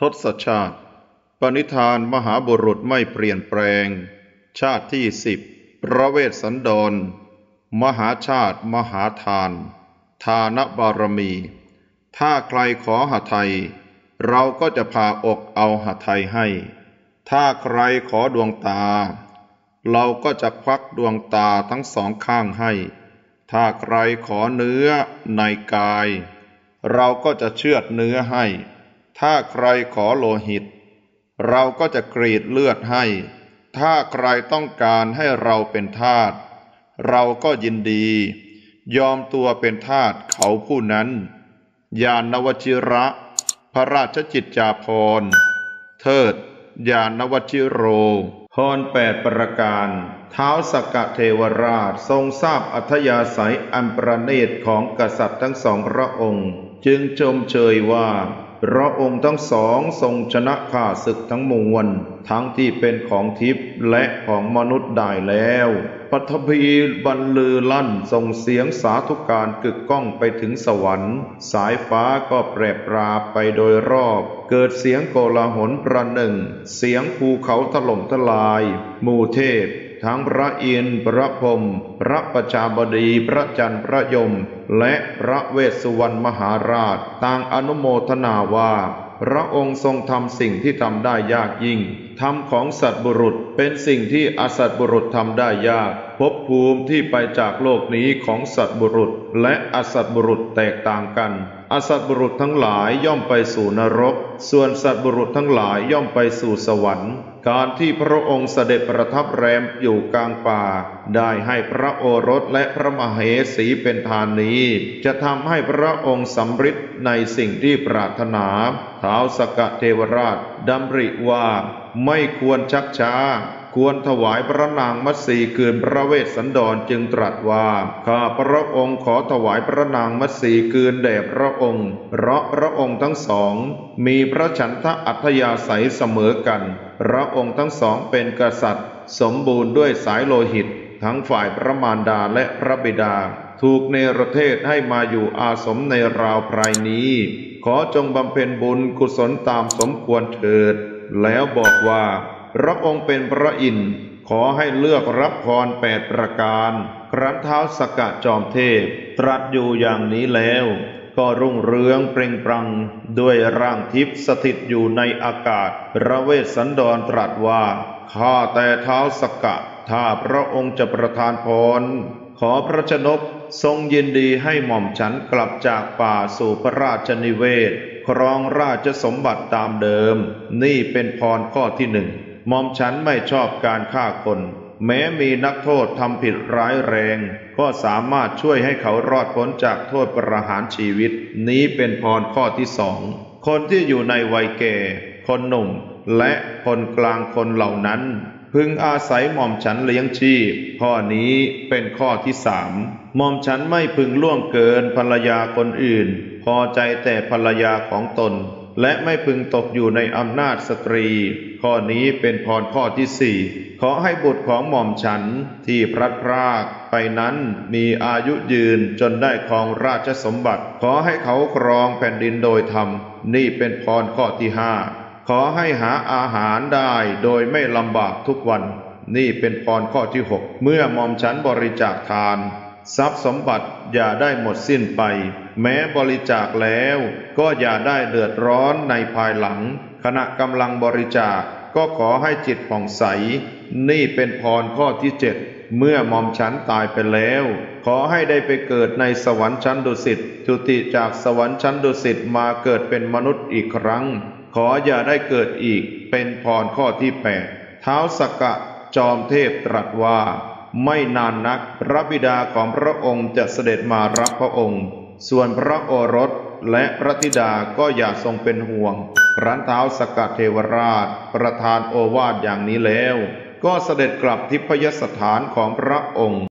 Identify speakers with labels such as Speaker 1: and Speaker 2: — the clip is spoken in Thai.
Speaker 1: ทศชาติ ปณิธานมหาบุรุษไม่เปลี่ยนแปลง ชาติที่สิบพระเวสสันดร มหาชาติมหาทาน ทานบารมี ถ้าใครขอหาไทย เราก็จะพาอกเอาหาไทยให้ ถ้าใครขอดวงตา เราก็จะควักดวงตาทั้งสองข้างให้ ถ้าใครขอเนื้อในกาย เราก็จะเชือดเนื้อให้ ถ้าใครขอโลหิต เราก็จะกรีดเลือดให้ ถ้าใครต้องการให้เราเป็นทาสเราก็ยินดี ยอมตัวเป็นทาสเขาผู้นั้น ยานวชิระ พระราชจิตจาภรณ์เทิด ยานวชิโรพรแปดประการเท้าสกกเทวราชทรงทราบอัธยาศัยอันประณีตของกษัตริย์ทั้งสองพระองค์ จึงชมเชยว่า พระองค์ทั้งสองทรงชนะข้าศึกทั้งมวลทั้งที่เป็นของทิพย์และของมนุษย์ได้แล้วปัทภีบรรลือลั่นส่งเสียงสาธุการกึกก้องไปถึงสวรรค์ สายฟ้าก็แปรปราไปโดยรอบ เกิดเสียงโกลาหลประหนึ่ง เสียงภูเขาถล่มทลายหมู่เทพ ทั้งพระอินทร์พระพรหมพระประชาบดีพระจันทร์พระยม และพระเวสสุวรรณมหาราชต่างอนุโมทนาว่า พระองค์ทรงทำสิ่งที่ทำได้ยากยิ่ง ทำของสัตว์บุรุษเป็นสิ่งที่อสัตว์บุรุษทำได้ยากภพภูมิที่ไปจากโลกนี้ของสัตว์บุรุษ และอสัตว์บุรุษแตกต่างกัน อสัตว์บุรุษทั้งหลายย่อมไปสู่นรก ส่วนสัตว์บุรุษทั้งหลายย่อมไปสู่สวรรค์ การที่พระองค์เสด็จประทับแรมอยู่กลางป่า ได้ให้พระโอรสและพระมเหสีเป็นทานนี้ จะทำให้พระองค์สำฤทธิ์ในสิ่งที่ปรารถนา ท้าวสกเทวราช ดำริว่าไม่ควรชักช้า ควรถวายพระนางมัตสีคืนพระเวสสันดรจึงตรัสว่า ข้าพระองค์ขอถวายพระนางมัตสีคืนแด่พระองค์ เพราะพระองค์ทั้งสอง มีพระฉันทะอัธยาศัยเสมอกัน พระองค์ทั้งสองเป็นกษัตริย์ สมบูรณ์ด้วยสายโลหิต ทั้งฝ่ายพระมารดาและพระบิดา ถูกเนรเทศให้มาอยู่อาสมในราวไพรนี้ ขอจงบำเพ็ญบุญกุศลตามสมควรเถิด แล้วบอกว่าพระองค์เป็นพระอินทร์ขอให้เลือกรับพรแปดประการ ครั้นเท้าสกกะจอมเทพ ตรัสอยู่อย่างนี้แล้ว ก็รุ่งเรืองเปล่งปลั่งด้วยร่างทิพย์สถิตอยู่ในอากาศ พระเวสสันดรตรัสว่า ข้าแต่เท้าสกกะ ถ้าพระองค์จะประทานพร ขอพระชนกทรงยินดีให้หม่อมฉันกลับจากป่าสู่พระราชนิเวศ ครองราชสมบัติตามเดิม นี่เป็นพรข้อที่หนึ่งหม่อมฉันไม่ชอบการฆ่าคน แม้มีนักโทษทำผิดร้ายแรง ก็สามารถช่วยให้เขารอดพ้นจากโทษประหารชีวิต นี้เป็นพรข้อที่สองคนที่อยู่ในวัยแก่ คนหนุ่ม และคนกลางคนเหล่านั้น พึงอาศัยหม่อมฉันเลี้ยงชีพ ข้อนี้เป็นข้อที่สามหม่อมฉันไม่พึงล่วงเกินภรรยาคนอื่น พอใจแต่ภรรยาของตน และไม่พึงตกอยู่ในอำนาจสตรี ข้อนี้เป็นพรข้อที่สี่ขอให้บุตรของหม่อมฉันที่พลัดพรากไปนั้นมีอายุยืนจนได้ครองราชสมบัติ ขอให้เขาครองแผ่นดินโดยธรรม นี่เป็นพรข้อที่ห้า ขอให้หาอาหารได้โดยไม่ลำบากทุกวัน นี่เป็นพรข้อที่หกเมื่อมอมฉันบริจาคทาน ทรัพย์สมบัติอย่าได้หมดสิ้นไป แม้บริจาคแล้วก็อย่าได้เดือดร้อนในภายหลัง ขณะกำลังบริจาคก็ขอให้จิตผ่องใส นี่เป็นพรข้อที่เจ็ดเมื่อมอมฉันตายไปแล้ว ขอให้ได้ไปเกิดในสวรรค์ชั้นดุสิตจุติจากสวรรค์ชั้นดุสิตมาเกิดเป็นมนุษย์อีกครั้ง ขออย่าได้เกิดอีกเป็นพรข้อที่แปดเท้าสกกะจอมเทพตรัสว่า ไม่นานนักพระบิดาของพระองค์จะเสด็จมารับพระองค์ ส่วนพระโอรสและพระธิดาก็อย่าทรงเป็นห่วงรันเท้าสกัดเทวราช ประทานโอวาทอย่างนี้แล้ว ก็เสด็จกลับทิพยสถานของพระองค์